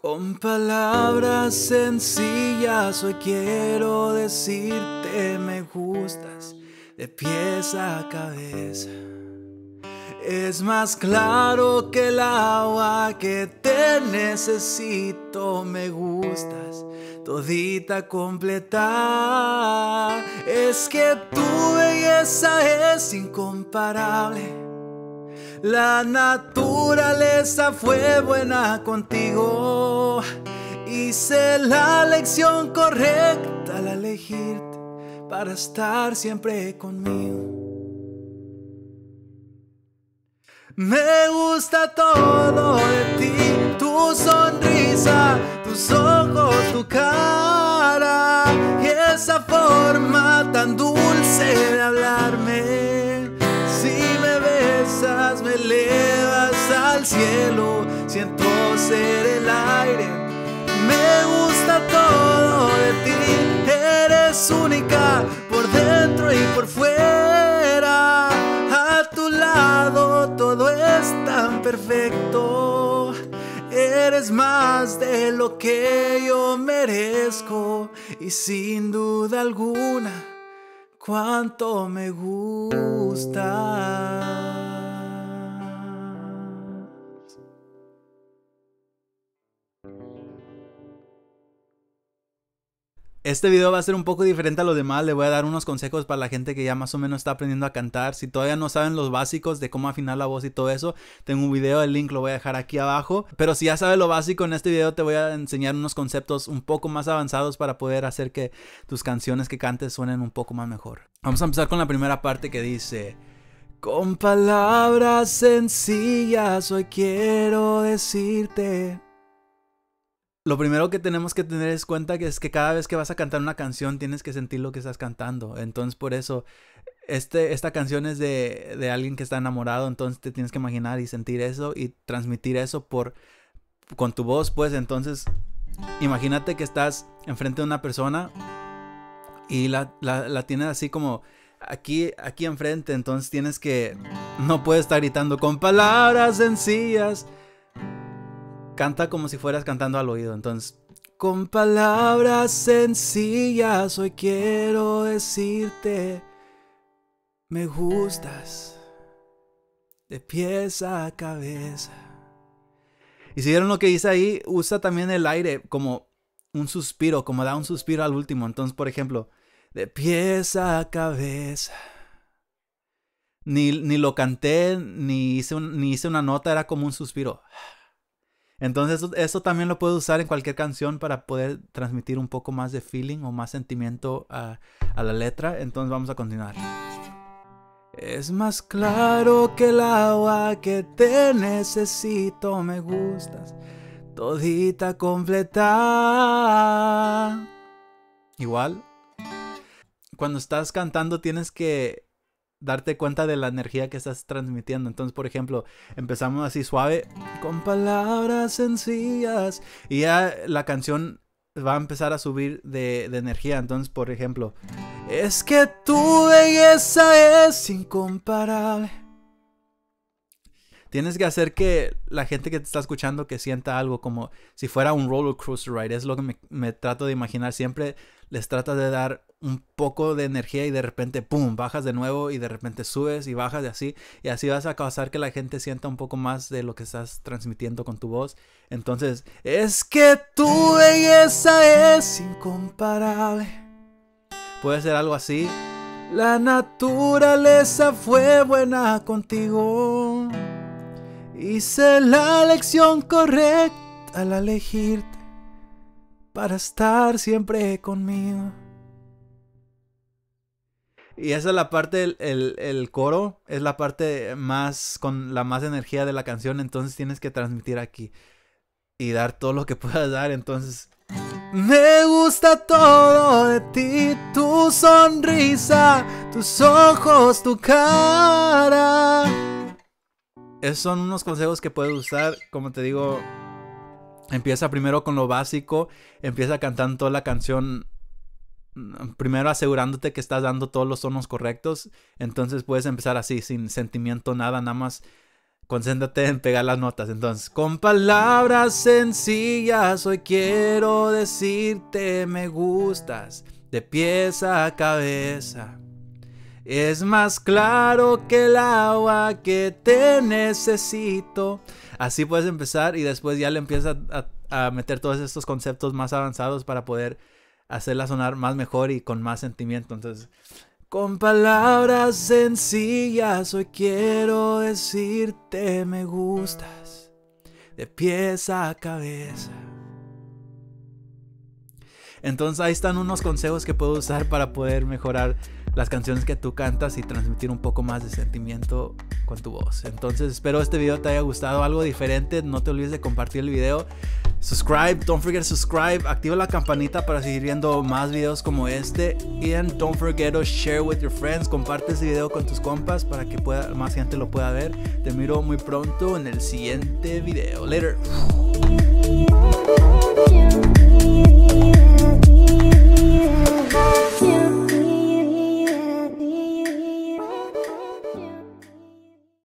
Con palabras sencillas hoy quiero decirte me gustas de pies a cabeza. Es más claro que el agua que te necesito, me gustas, todita completa. Es que tu belleza es incomparable. La naturaleza fue buena contigo. Hice la lección correcta al elegirte para estar siempre conmigo. Me gusta todo de ti, tu sonrisa, tus ojos, tu cara cielo, siento ser el aire. Me gusta todo de ti, eres única por dentro y por fuera. A tu lado todo es tan perfecto. Eres más de lo que yo merezco y sin duda alguna cuánto me gusta. Este video va a ser un poco diferente a los demás. Le voy a dar unos consejos para la gente que ya más o menos está aprendiendo a cantar. Si todavía no saben los básicos de cómo afinar la voz y todo eso, tengo un video, el link lo voy a dejar aquí abajo. Pero si ya sabes lo básico, en este video te voy a enseñar unos conceptos un poco más avanzados para poder hacer que tus canciones que cantes suenen un poco más mejor. Vamos a empezar con la primera parte que dice... Con palabras sencillas hoy quiero decirte lo primero que tenemos que tener es cuenta que es que cada vez que vas a cantar una canción tienes que sentir lo que estás cantando. Entonces por eso este, esta canción es de, de alguien que está enamorado, entonces te tienes que imaginar y sentir eso y transmitir eso por con tu voz, pues entonces imagínate que estás enfrente de una persona y la, la, la tienes así como aquí, aquí enfrente, entonces tienes que, no puedes estar gritando con palabras sencillas canta como si fueras cantando al oído. Entonces, con palabras sencillas hoy quiero decirte, me gustas de pies a cabeza. Y si vieron lo que hice ahí, usa también el aire como un suspiro, como da un suspiro al último. Entonces, por ejemplo, de pies a cabeza. Ni, ni lo canté, ni hice, ni hice una nota, era como un suspiro. Entonces eso, también lo puedo usar en cualquier canción para poder transmitir un poco más de feeling o más sentimiento a, a la letra. Entonces vamos a continuar. Es más claro que el agua que te necesito, me gustas, todita completa. Igual, cuando estás cantando tienes que darte cuenta de la energía que estás transmitiendo. Entonces, por ejemplo, empezamos así suave, con palabras sencillas, y ya la canción va a empezar a subir de, energía. Entonces, por ejemplo, es que tu belleza es incomparable. Tienes que hacer que la gente que te está escuchando que sienta algo como si fuera un roller coaster ride. Es lo que me, me trato de imaginar. Siempre les trata de dar un poco de energía y de repente, ¡pum!, bajas de nuevo y de repente subes y bajas y así. Y así vas a causar que la gente sienta un poco más de lo que estás transmitiendo con tu voz. Entonces, es que tu belleza es incomparable. Puede ser algo así. La naturaleza fue buena contigo. Hice la lección correcta al elegirte para estar siempre conmigo. Y esa es la parte, el, el, coro es la parte más, con la más energía de la canción, entonces tienes que transmitir aquí y dar todo lo que puedas dar, entonces... Me gusta todo de ti, tu sonrisa, tus ojos, tu cara. Esos son unos consejos que puedes usar, como te digo, empieza primero con lo básico, empieza cantando toda la canción primero asegurándote que estás dando todos los tonos correctos. Entonces puedes empezar así, sin sentimiento, nada, nada más concéntrate en pegar las notas. Entonces, con palabras sencillas, hoy quiero decirte me gustas de pies a cabeza. Es más claro que el agua que te necesito. Así puedes empezar y después ya le empiezas a, a meter todos estos conceptos más avanzados para poder hacerla sonar más mejor y con más sentimiento. Entonces, con palabras sencillas hoy quiero decirte me gustas de pies a cabeza. Entonces ahí están unos consejos que puedo usar para poder mejorar las canciones que tú cantas y transmitir un poco más de sentimiento con tu voz. Entonces espero este video te haya gustado, algo diferente. No te olvides de compartir el video. Subscribe, don't forget to subscribe, activa la campanita para seguir viendo más videos como este. Y don't forget to share with your friends, comparte este video con tus compas para que pueda, más gente lo pueda ver. Te miro muy pronto en el siguiente video. Later.